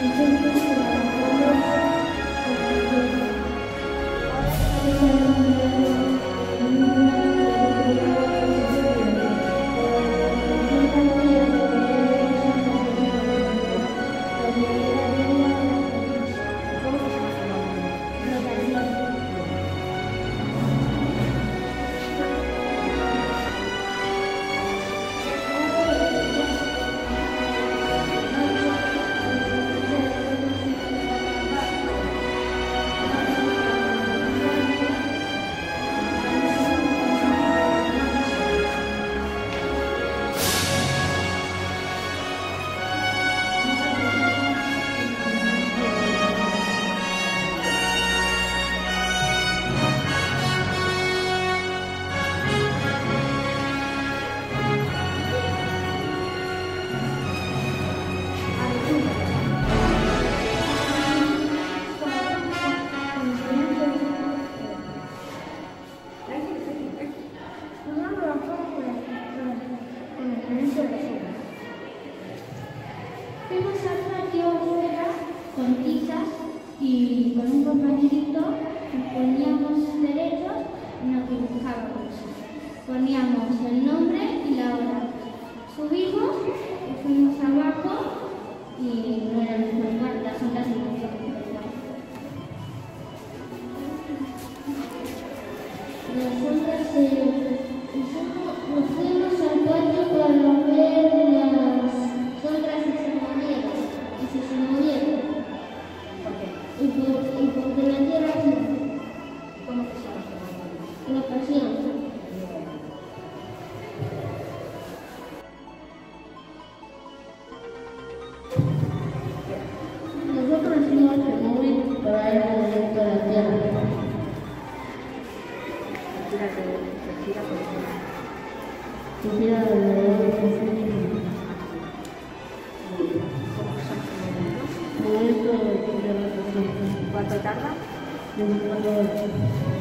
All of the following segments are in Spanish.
Fuimos Poníamos el nombre y la hora. Subimos fuimos abajo y no eran las las ondas y Nosotros eh, nosotros movimiento de la tierra. Gira que se gira por encima. Que gira alrededor de ese ¿Cómo se llama ese movimiento? movimiento de rotación. ¿Cuánto tarda? 24 horas.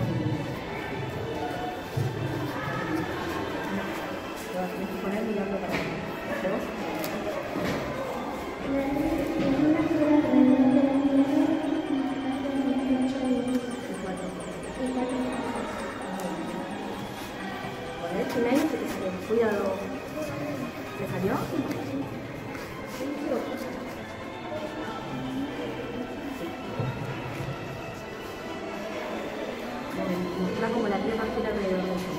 La tierra gira alrededor de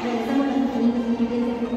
Bertemu di.